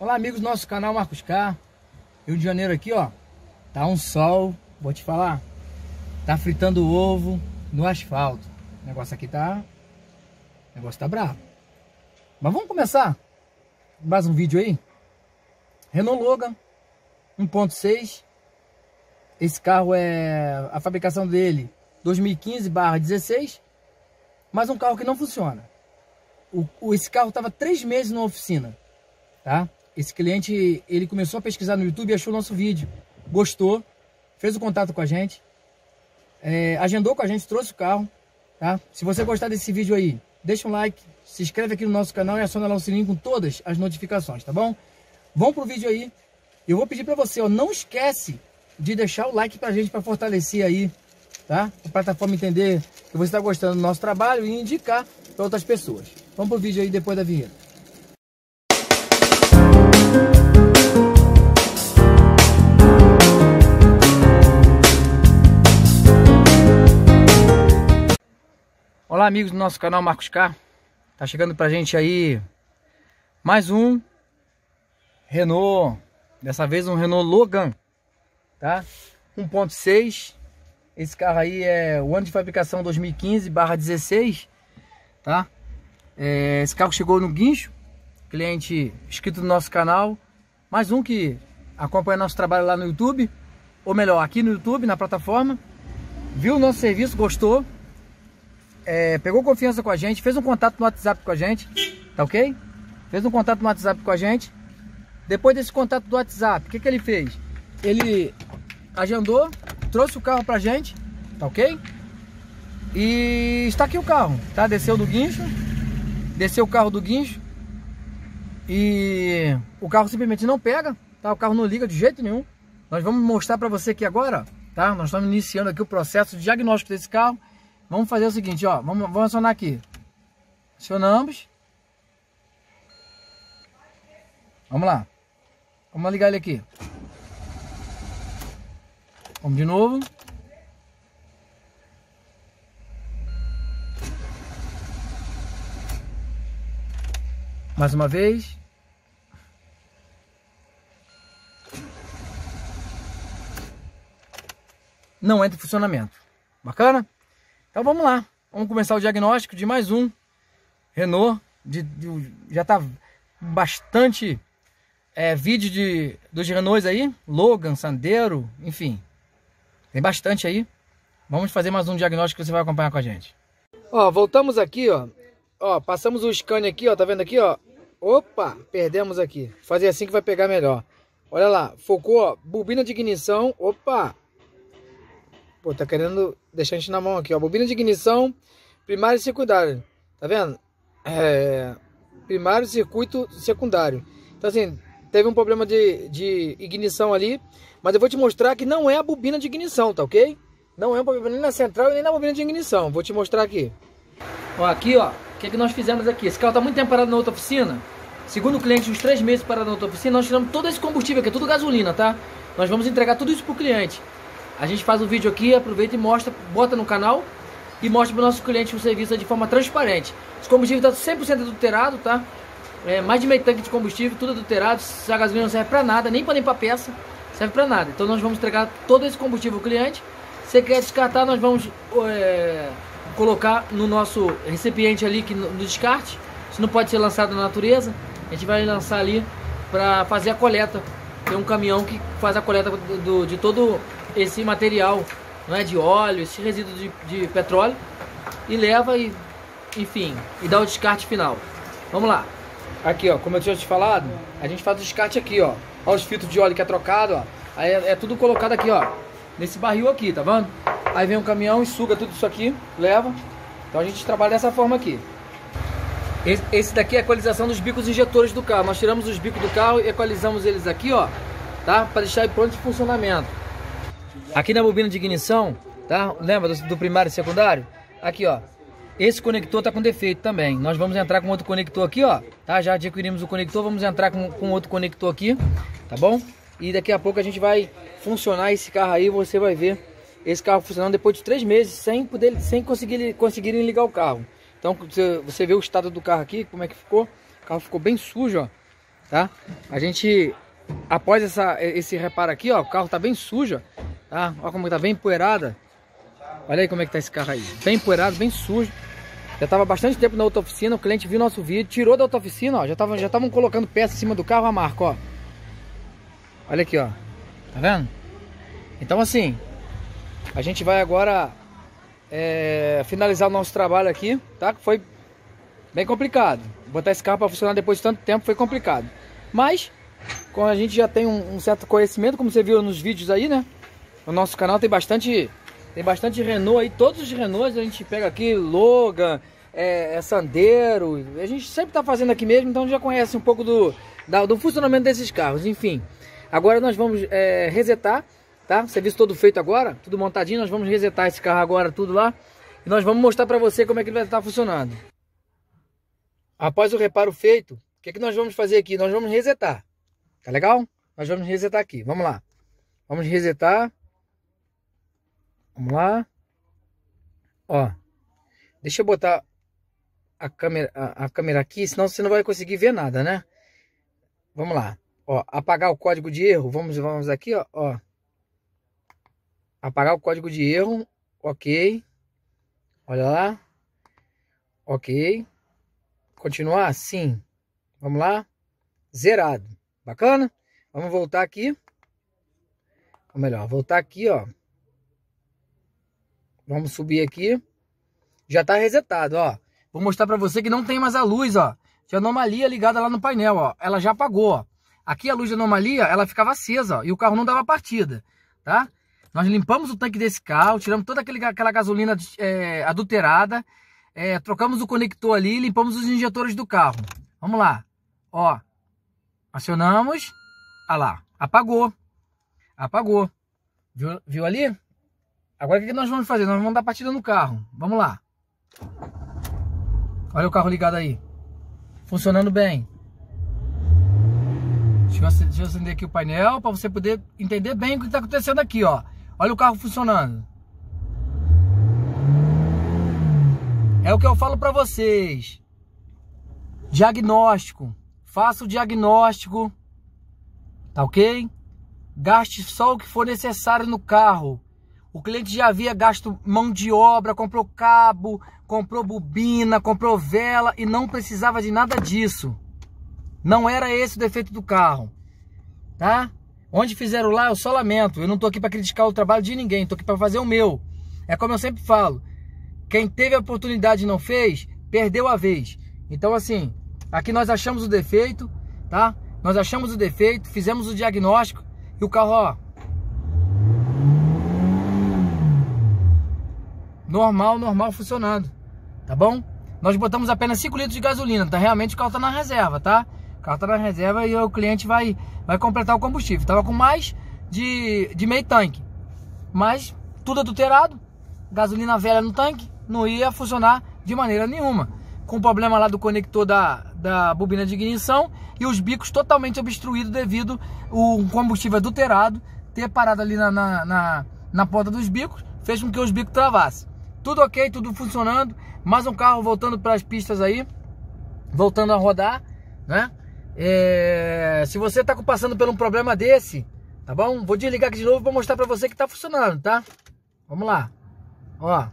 Olá amigos do nosso canal Marcos K. Rio de Janeiro aqui ó. Tá um sol, vou te falar. Tá fritando ovo no asfalto. O negócio aqui tá O negócio tá bravo Mas vamos começar Mais um vídeo aí? Renault Logan 1.6 Esse carro é A fabricação dele 2015/16 Mas um carro que não funciona. O, o, esse carro estava três meses na oficina, tá? Esse cliente, ele começou a pesquisar no YouTube e achou o nosso vídeo, gostou, fez o contato com a gente, é, agendou com a gente, trouxe o carro, tá? Se você gostar desse vídeo aí, deixa um like, se inscreve aqui no nosso canal e aciona lá o sininho com todas as notificações, tá bom? Vamos pro vídeo aí. Eu vou pedir para você, ó, não esquece de deixar o like pra gente para fortalecer aí, tá? A plataforma entender que você está gostando do nosso trabalho e indicar para outras pessoas. Vamos pro vídeo aí depois da vinheta. Olá amigos do nosso canal Marcos K. Tá chegando pra gente aí mais um Renault. Dessa vez um Renault Logan Tá? 1.6 Esse carro aí é o ano de fabricação 2015 16 Tá? É, esse carro chegou no guincho, cliente inscrito no nosso canal, mais um que acompanha nosso trabalho lá no YouTube, ou melhor, aqui no YouTube, na plataforma, viu o nosso serviço, gostou, é, pegou confiança com a gente, fez um contato no WhatsApp com a gente, tá ok? Fez um contato no WhatsApp com a gente. Depois desse contato do WhatsApp, o que, que ele fez? Ele agendou, trouxe o carro pra gente, tá ok? E está aqui o carro, tá? Desceu do guincho, desceu o carro do guincho e o carro simplesmente não pega, tá? O carro não liga de jeito nenhum. Nós vamos mostrar para você aqui agora, tá? Nós estamos iniciando aqui o processo de diagnóstico desse carro. Vamos fazer o seguinte, ó, vamos, vamos acionar aqui. Acionamos. Vamos lá. Vamos ligar ele aqui. Vamos de novo. Mais uma vez. Não entra em funcionamento. Bacana? Então vamos lá. Vamos começar o diagnóstico de mais um Renault. De, de já está bastante é, vídeo de, dos Renaults aí. Logan, Sandero, enfim. Tem bastante aí. Vamos fazer mais um diagnóstico que você vai acompanhar com a gente. Ó, voltamos aqui, ó. Ó, passamos o scan aqui, ó. Tá vendo aqui, ó? Opa, perdemos aqui. Fazer assim que vai pegar melhor. Olha lá, focou, ó, bobina de ignição. Opa! Pô, tá querendo deixar a gente na mão aqui, ó. Bobina de ignição, primário e secundário. Tá vendo? É... Primário, circuito secundário. Então, assim, teve um problema de, de ignição ali. Mas eu vou te mostrar que não é a bobina de ignição, tá ok? Não é um problema nem na central nem na bobina de ignição. Vou te mostrar aqui. Ó, aqui, ó. O que, é que nós fizemos aqui? Esse carro está muito tempo parado na outra oficina. Segundo o cliente, uns três meses parado na outra oficina, nós tiramos todo esse combustível aqui, é tudo gasolina, tá? Nós vamos entregar tudo isso pro cliente. A gente faz o vídeo aqui, aproveita e mostra, bota no canal e mostra pro nosso cliente o serviço de forma transparente. Esse combustível está 100% adulterado, tá? É, mais de meio tanque de combustível, tudo adulterado. A gasolina não serve para nada, nem para limpar peça, serve para nada. Então nós vamos entregar todo esse combustível ao cliente. Se quer descartar, nós vamos é, colocar no nosso recipiente ali que no, descarte. Isso não pode ser lançado na natureza. A gente vai lançar ali para fazer a coleta. Tem um caminhão que faz a coleta do, de todo esse material, não é de óleo, esse resíduo de, de petróleo e leva e enfim, e dá o descarte final. Vamos lá. Aqui, ó, como eu tinha te falado, a gente faz o descarte aqui, ó. Olha os filtros de óleo que é trocado, ó. Aí é, é tudo colocado aqui, ó. Nesse barril aqui, tá vendo? Aí vem um caminhão e suga tudo isso aqui, leva. Então a gente trabalha dessa forma aqui. Esse daqui é a equalização dos bicos injetores do carro. Nós tiramos os bicos do carro e equalizamos eles aqui, ó, tá? Para deixar ele pronto de funcionamento. Aqui na bobina de ignição, tá? Lembra do, do primário e secundário? Aqui, ó. Esse conector tá com defeito também. Nós vamos entrar com outro conector aqui, ó. Tá? Já adquirimos o conector, vamos entrar com, com outro conector aqui, tá bom? E daqui a pouco a gente vai funcionar esse carro aí, você vai ver esse carro funcionando depois de três meses sem poder, sem conseguir conseguirem ligar o carro. Então você, você vê o estado do carro aqui, como é que ficou. O carro ficou bem sujo, ó. tá? A gente, após essa, esse reparo aqui, ó, o carro tá bem sujo, tá? Olha como tá bem empoeirada. Olha aí como é que tá esse carro aí. Bem empoeirado, bem sujo. Já tava bastante tempo na outra oficina, o cliente viu nosso vídeo, tirou da outra oficina, ó. Já estavam já colocando peça em cima do carro, a marca, ó. Olha aqui, ó. Tá vendo? Então assim, a gente vai agora é, finalizar o nosso trabalho aqui, tá? Foi bem complicado. Botar esse carro para funcionar depois de tanto tempo foi complicado. Mas, como a gente já tem um, um, certo conhecimento, como você viu nos vídeos aí, né? O nosso canal tem bastante tem bastante Renault aí, todos os Renaults a gente pega aqui, Logan, é, é Sandero, a gente sempre tá fazendo aqui mesmo, então já conhece um pouco do, da, do funcionamento desses carros, enfim. Agora nós vamos é, resetar tá? Serviço todo feito agora, tudo montadinho. Nós vamos resetar esse carro agora, tudo lá. E nós vamos mostrar para você como é que ele vai estar funcionando. Após o reparo feito, o que, é que nós vamos fazer aqui? Nós vamos resetar. Tá legal? Nós vamos resetar aqui. Vamos lá. Vamos resetar. Vamos lá. Ó. Deixa eu botar a câmera, a, a câmera aqui, senão você não vai conseguir ver nada, né? Vamos lá. Ó, apagar o código de erro. Vamos, vamos aqui, ó. ó apagar o código de erro, ok. Olha lá, ok. Continuar? Sim. Vamos lá. Zerado. Bacana? Vamos voltar aqui. Ou melhor, voltar aqui, ó. Vamos subir aqui. Já tá resetado, ó. Vou mostrar para você que não tem mais a luz, ó. De anomalia ligada lá no painel, ó. Ela já apagou, ó. Aqui a luz de anomalia, ela ficava acesa, ó. E o carro não dava partida, tá? Nós limpamos o tanque desse carro, tiramos toda aquele, aquela gasolina é, adulterada, é, trocamos o conector ali e limpamos os injetores do carro. Vamos lá. Ó, acionamos. Ah lá, apagou. Apagou. Viu, viu ali? Agora o que nós vamos fazer? Nós vamos dar partida no carro. Vamos lá. Olha o carro ligado aí. Funcionando bem. Deixa eu, deixa eu acender aqui o painel para você poder entender bem o que está acontecendo aqui, ó. Olha o carro funcionando. É o que eu falo para vocês. Diagnóstico. Faça o diagnóstico. Tá ok? Gaste só o que for necessário no carro. O cliente já havia gasto mão de obra, comprou cabo, comprou bobina, comprou vela e não precisava de nada disso. Não era esse o defeito do carro. Tá? Onde fizeram lá, eu só lamento. Eu não tô aqui para criticar o trabalho de ninguém, tô aqui para fazer o meu. É como eu sempre falo: quem teve a oportunidade e não fez, perdeu a vez. Então, assim, aqui nós achamos o defeito, tá? Nós achamos o defeito, fizemos o diagnóstico e o carro, ó. Normal, normal funcionando, tá bom? Nós botamos apenas 5 litros de gasolina, tá? Realmente o carro tá na reserva, tá? O carro tá na reserva e o cliente vai, vai completar o combustível. Tava com mais de, de meio tanque. Mas tudo adulterado, gasolina velha no tanque, não ia funcionar de maneira nenhuma. Com problema lá do conector da, da bobina de ignição e os bicos totalmente obstruídos devido o combustível adulterado ter parado ali na, na, na, na ponta dos bicos, fez com que os bicos travassem. Tudo ok, tudo funcionando. Mais um carro voltando para as pistas aí, voltando a rodar, né? É, se você está passando por um problema desse, tá bom? Vou desligar aqui de novo para mostrar para você que está funcionando, tá? Vamos lá. Ó.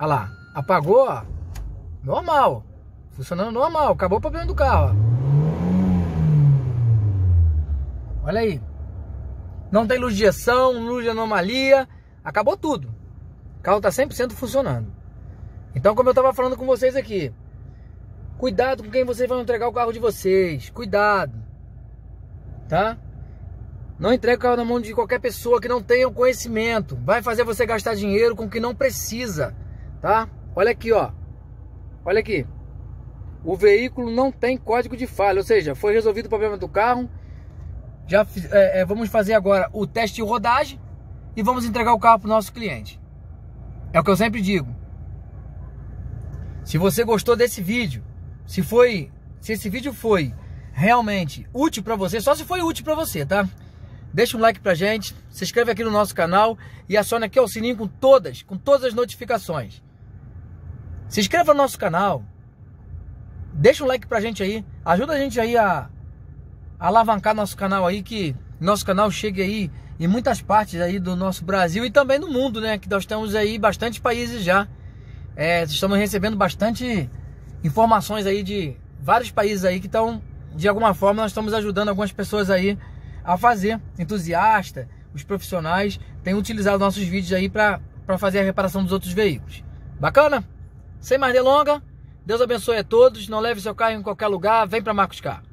Olha lá. Apagou, ó. Normal. Funcionando normal. Acabou o problema do carro, ó. Olha aí. Não tem luz de injeção, luz de anomalia. Acabou tudo. O carro está 100% funcionando. Então, como eu estava falando com vocês aqui, Cuidado com quem vocês vão entregar o carro de vocês. Cuidado. Tá? Não entregue o carro na mão de qualquer pessoa que não tenha o conhecimento. Vai fazer você gastar dinheiro com o que não precisa. Tá? Olha aqui, ó. Olha aqui. O veículo não tem código de falha. Ou seja, foi resolvido o problema do carro. Já é, é, vamos fazer agora o teste de rodagem. E vamos entregar o carro para o nosso cliente. É o que eu sempre digo. Se você gostou desse vídeo, se foi, se esse vídeo foi realmente útil para você, só se foi útil para você, tá? Deixa um like pra gente, se inscreve aqui no nosso canal e aciona aqui o sininho com todas, com todas as notificações. Se inscreva no nosso canal, deixa um like pra gente aí, ajuda a gente aí a, alavancar nosso canal aí, que nosso canal chegue aí em muitas partes aí do nosso Brasil e também do mundo, né? Que nós temos aí bastante países já. É, estamos recebendo bastante informações aí de vários países aí que estão, de alguma forma, nós estamos ajudando algumas pessoas aí a fazer. Entusiasta, os profissionais têm utilizado nossos vídeos aí para fazer a reparação dos outros veículos. Bacana? Sem mais delongas, Deus abençoe a todos. Não leve seu carro em qualquer lugar. Vem para Marcos Car.